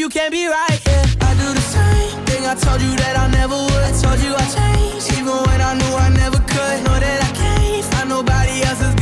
you can't be right. Yeah. I do the same thing. I told you that I never would. I told you I changed, even when I knew I never could. Know that I can't find nobody else's.